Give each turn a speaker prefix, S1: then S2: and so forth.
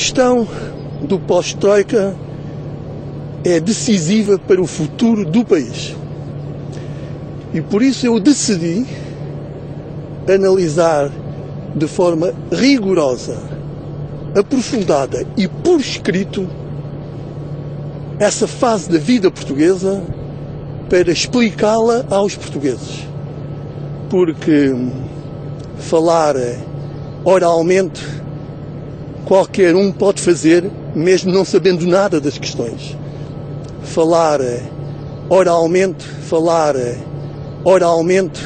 S1: questão do pós-Troika é decisiva para o futuro do país. E por isso eu decidi analisar de forma rigorosa, aprofundada e por escrito essa fase da vida portuguesa para explicá-la aos portugueses. Porque falar oralmente qualquer um pode fazer, mesmo não sabendo nada das questões. Falar oralmente, falar oralmente